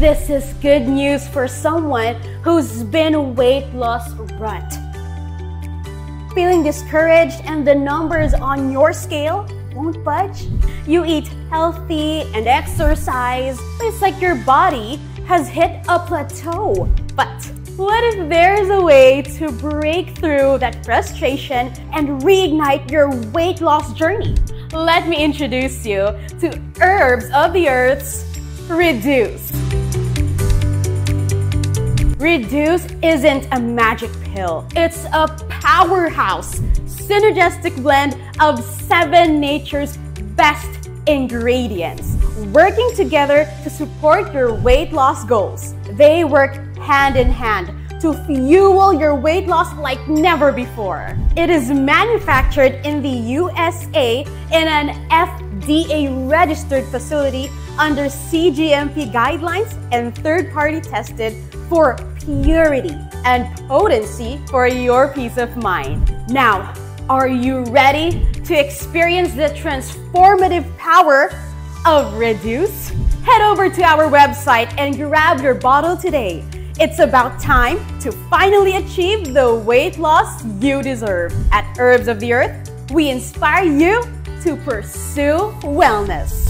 This is good news for someone who's been a weight loss rut. Feeling discouraged and the numbers on your scale won't budge? You eat healthy and exercise, but it's like your body has hit a plateau. But what if there's a way to break through that frustration and reignite your weight loss journey? Let me introduce you to Herbs of the Earth's Reduce. Reduce isn't a magic pill. It's a powerhouse, synergistic blend of seven nature's best ingredients, working together to support your weight loss goals. They work hand in hand to fuel your weight loss like never before. It is manufactured in the USA in an FDA registered facility under CGMP guidelines and third party tested for purity and potency for your peace of mind. Now, are you ready to experience the transformative power of Reduce? Head over to our website and grab your bottle today. It's about time to finally achieve the weight loss you deserve. At Herbs of the Earth, we inspire you to pursue wellness.